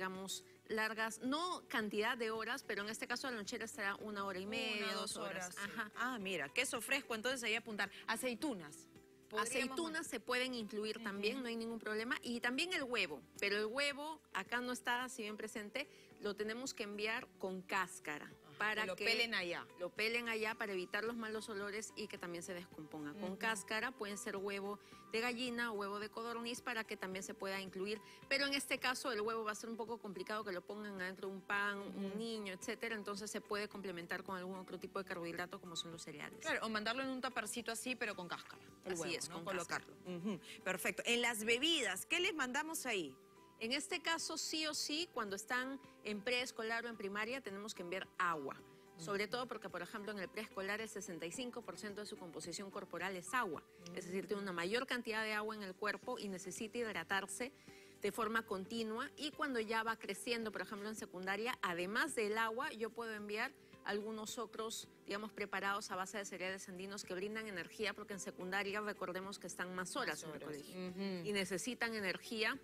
digamos, largas, no cantidad de horas, pero en este caso la lonchera estará una hora y media, Una, dos horas. sí. Ajá. Ah, mira, queso fresco, entonces ahí apuntar. Aceitunas. Aceitunas se pueden incluir también, no hay ningún problema. Y también el huevo, pero el huevo acá no está, si bien presente, lo tenemos que enviar con cáscara. Para que lo pelen allá. Lo pelen allá para evitar los malos olores y que también se descomponga. Con cáscara pueden ser huevo de gallina o huevo de codorniz para que también se pueda incluir. Pero en este caso el huevo va a ser un poco complicado que lo pongan adentro de un pan, un niño, etcétera. Entonces se puede complementar con algún otro tipo de carbohidrato como son los cereales. Claro, o mandarlo en un taparcito así, pero con cáscara. el Así huevo, es, ¿no? con colocarlo. Ujú, Perfecto. En las bebidas, ¿qué les mandamos ahí? En este caso, sí o sí, cuando están en preescolar o en primaria, tenemos que enviar agua. Sobre todo porque, por ejemplo, en el preescolar el 65% de su composición corporal es agua. Es decir, tiene una mayor cantidad de agua en el cuerpo y necesita hidratarse de forma continua. Y cuando ya va creciendo, por ejemplo, en secundaria, además del agua, yo puedo enviar algunos otros, digamos, preparados a base de cereales andinos que brindan energía, porque en secundaria recordemos que están más horas, en el colegio y necesitan energía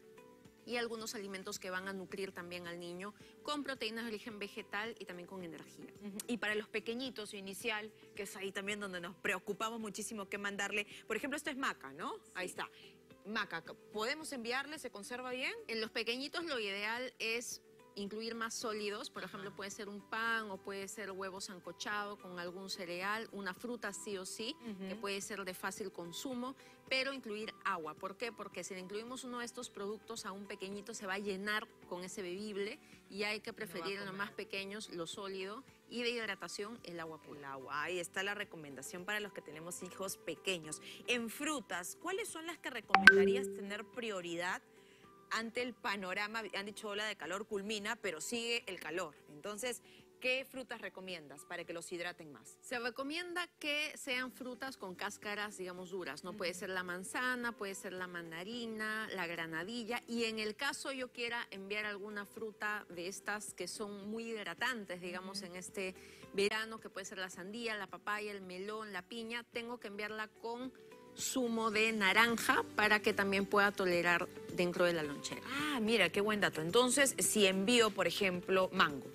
y algunos alimentos que van a nutrir también al niño con proteínas de origen vegetal y también con energía. Y para los pequeñitos, inicial, que es ahí también donde nos preocupamos muchísimo qué mandarle. Por ejemplo, esto es maca, ¿no? Ahí está. Maca, ¿podemos enviarle? ¿Se conserva bien? En los pequeñitos lo ideal es incluir más sólidos, por ejemplo puede ser un pan o puede ser huevo sancochado con algún cereal, una fruta sí o sí, que puede ser de fácil consumo, pero incluir agua. ¿Por qué? Porque si le incluimos uno de estos productos a un pequeñito se va a llenar con ese bebible y hay que preferir en los más pequeños lo sólido y de hidratación el agua pura. El agua. Ahí está la recomendación para los que tenemos hijos pequeños. En frutas, ¿cuáles son las que recomendarías tener prioridad ante el panorama? Han dicho ola de calor culmina, pero sigue el calor. Entonces, ¿qué frutas recomiendas para que los hidraten más? Se recomienda que sean frutas con cáscaras, digamos, duras, ¿no? Puede ser la manzana, puede ser la mandarina, la granadilla. Y en el caso yo quiera enviar alguna fruta de estas que son muy hidratantes, digamos, en este verano, que puede ser la sandía, la papaya, el melón, la piña, tengo que enviarla con zumo de naranja para que también pueda tolerar dentro de la lonchera. Ah, mira, qué buen dato. Entonces, si envío, por ejemplo, mango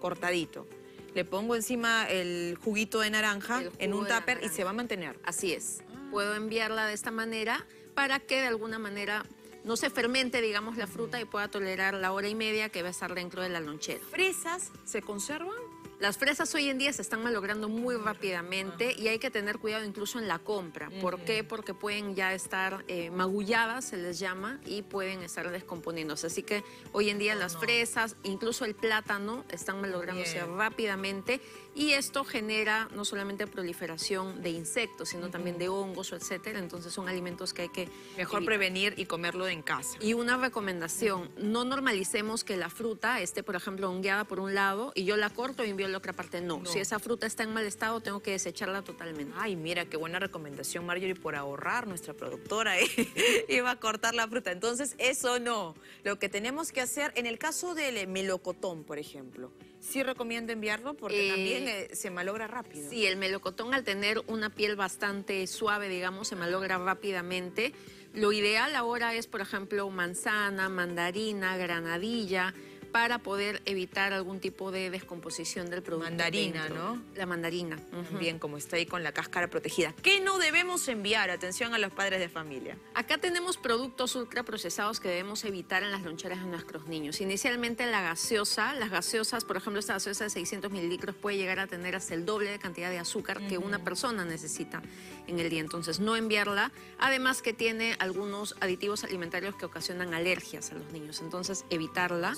cortadito, le pongo encima el juguito de naranja en un tupper y se va a mantener. Así es. Puedo enviarla de esta manera para que de alguna manera no se fermente, digamos, la fruta y pueda tolerar la hora y media que va a estar dentro de la lonchera. ¿Fresas se conservan? Las fresas hoy en día se están malogrando muy rápidamente y hay que tener cuidado incluso en la compra. ¿Por qué? Porque pueden ya estar eh, magulladas, se les llama, y pueden estar descomponiéndose. Así que hoy en día las fresas, incluso el plátano, están malográndose Bien. rápidamente y esto genera no solamente proliferación de insectos, sino también de hongos, etcétera. Entonces son alimentos que hay que Mejor evitar. prevenir y comerlo en casa. Y una recomendación, no normalicemos que la fruta esté, por ejemplo, hongueada por un lado y yo la corto y envío la otra parte. No, No. si esa fruta está en mal estado, tengo que desecharla totalmente. Ay, mira, qué buena recomendación, Marjorie, por ahorrar nuestra productora. ¿eh? Iba a cortar la fruta. Entonces, eso no. Lo que tenemos que hacer, en el caso del melocotón, por ejemplo, sí recomiendo enviarlo porque Eh, también se malogra rápido. Sí, el melocotón al tener una piel bastante suave, digamos, se malogra rápidamente. Lo ideal ahora es, por ejemplo, manzana, mandarina, granadilla, para poder evitar algún tipo de descomposición del producto. Mandarina, dentro. ¿no? La mandarina. Bien, como está ahí con la cáscara protegida. ¿Qué no debemos enviar? Atención a los padres de familia. Acá tenemos productos ultraprocesados que debemos evitar en las loncheras de nuestros niños. Inicialmente la gaseosa, las gaseosas, por ejemplo, esta gaseosa de 600 mililitros puede llegar a tener hasta el doble de cantidad de azúcar que una persona necesita en el día. Entonces, no enviarla. Además que tiene algunos aditivos alimentarios que ocasionan alergias a los niños. Entonces, evitarla.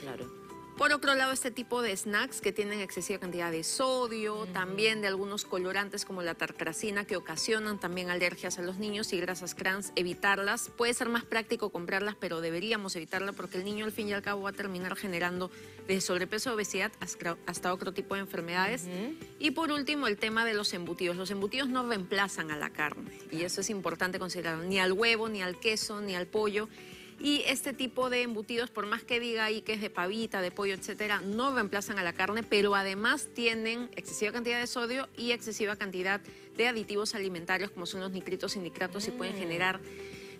Claro. Por otro lado, este tipo de snacks que tienen excesiva cantidad de sodio, también de algunos colorantes como la tartracina que ocasionan también alergias a los niños y grasas trans, evitarlas. Puede ser más práctico comprarlas, pero deberíamos evitarla porque el niño al fin y al cabo va a terminar generando desde sobrepeso, obesidad hasta, hasta otro tipo de enfermedades. Y por último, el tema de los embutidos. Los embutidos no reemplazan a la carne y eso es importante considerarlo, ni al huevo, ni al queso, ni al pollo. Y este tipo de embutidos, por más que diga ahí que es de pavita, de pollo, etcétera, no reemplazan a la carne, pero además tienen excesiva cantidad de sodio y excesiva cantidad de aditivos alimentarios, como son los nitritos y nitratos, y pueden generar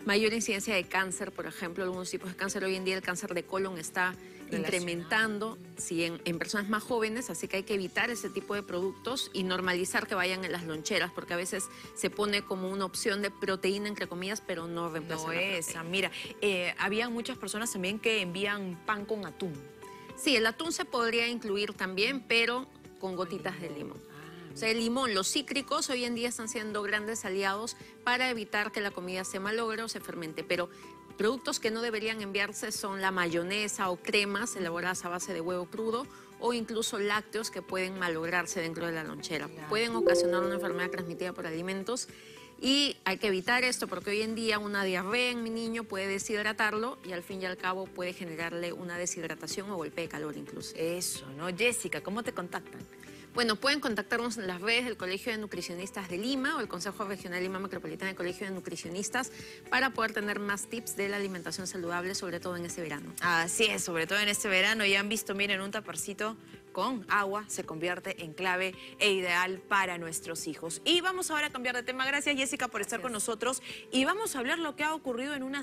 mayor incidencia de cáncer, por ejemplo, algunos tipos de cáncer. Hoy en día el cáncer de colon está incrementando sí, en, en, personas más jóvenes, así que hay que evitar ese tipo de productos y normalizar que vayan en las loncheras, porque a veces se pone como una opción de proteína, entre comillas, pero no reemplaza No esa. Mira, eh, había muchas personas también que envían pan con atún. Sí, el atún se podría incluir también, pero con gotitas de limón. O sea, el limón, los cítricos hoy en día están siendo grandes aliados para evitar que la comida se malogre o se fermente, pero productos que no deberían enviarse son la mayonesa o cremas elaboradas a base de huevo crudo o incluso lácteos que pueden malograrse dentro de la lonchera. Pueden ocasionar una enfermedad transmitida por alimentos y hay que evitar esto porque hoy en día una diarrea en mi niño puede deshidratarlo y al fin y al cabo puede generarle una deshidratación o golpe de calor incluso. Eso, ¿no? Jessica, ¿cómo te contactan? Bueno, pueden contactarnos en las redes del Colegio de Nutricionistas de Lima o el Consejo Regional Lima Metropolitana del Colegio de Nutricionistas para poder tener más tips de la alimentación saludable, sobre todo en este verano. Así es, sobre todo en este verano. Ya han visto, miren, un taparcito con agua se convierte en clave e ideal para nuestros hijos. Y vamos ahora a cambiar de tema. Gracias, Jessica, por estar con nosotros. Y vamos a hablar lo que ha ocurrido en una